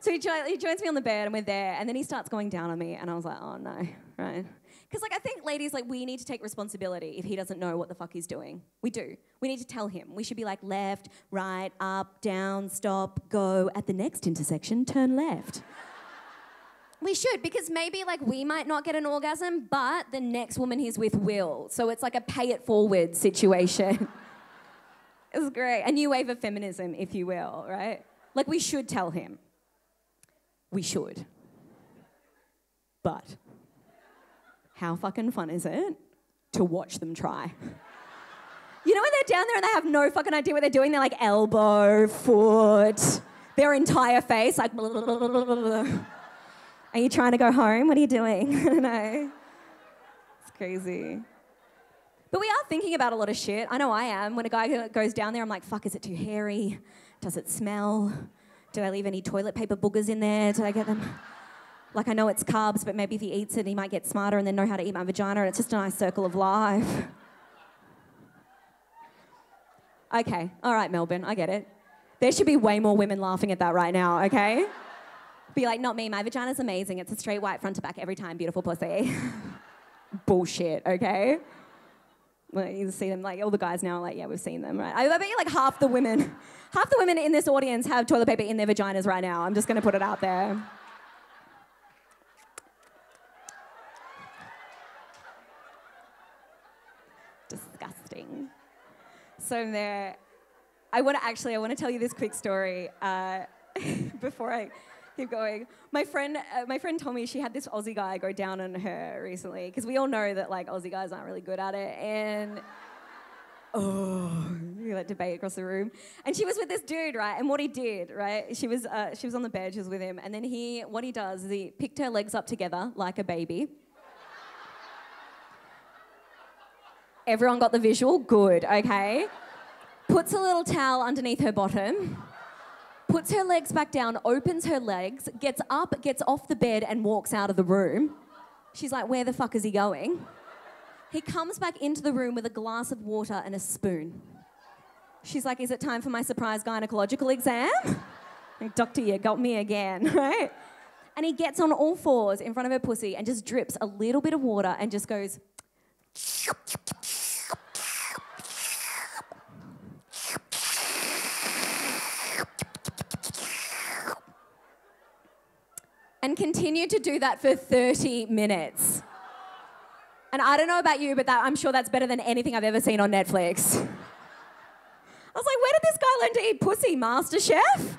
So he, jo- he joins me on the bed and we're there, and then he starts going down on me, and I was like, oh no, right? Because like I think ladies like we need to take responsibility if he doesn't know what the fuck he's doing. We do. We need to tell him. We should be like left, right, up, down, stop, go. At the next intersection, turn left. We should, because maybe like we might not get an orgasm, but the next woman he's with will. So it's like a pay it forward situation. it's great. A new wave of feminism, if you will, right? Like we should tell him. We should. But how fucking fun is it to watch them try? You know when they're down there and they have no fucking idea what they're doing? They're like elbow, foot, their entire face, like. Are you trying to go home? What are you doing? I don't know. It's crazy. But we are thinking about a lot of shit. I know I am. When a guy goes down there, I'm like, fuck, is it too hairy? Does it smell? Did I leave any toilet paper boogers in there? Did I get them? Like, I know it's carbs, but maybe if he eats it, he might get smarter and then know how to eat my vagina, and it's just a nice circle of life. Okay, all right, Melbourne, I get it. There should be way more women laughing at that right now, okay? Be like, not me, my vagina's amazing. It's a straight white front to back every time, beautiful pussy. Bullshit, okay? Well, you see them, like all the guys now, are like, yeah, we've seen them, right? I, bet you like half the women, half the women in this audience have toilet paper in their vaginas right now. I'm just gonna put it out there. Disgusting. So there. I want to actually, I want to tell you this quick story uh, before I keep going. My friend, uh, my friend Tommy, she had this Aussie guy go down on her recently because we all know that like Aussie guys aren't really good at it, and oh, like debate across the room. And she was with this dude, right? And what he did, right? She was uh, she was on the bed, she was with him, and then he, what he does is he picked her legs up together like a baby. Everyone got the visual? Good, okay. Puts a little towel underneath her bottom puts her legs back down, opens her legs, gets up, gets off the bed, and walks out of the room. She's like, Where the fuck is he going? He comes back into the room with a glass of water and a spoon. She's like, Is it time for my surprise gynecological exam? Like, Doctor, you got me again, right? And he gets on all fours in front of her pussy and just drips a little bit of water and just goes. And continued to do that for 30 minutes. And I don't know about you, but that, I'm sure that's better than anything I've ever seen on Netflix. I was like, where did this guy learn to eat pussy, Master Chef?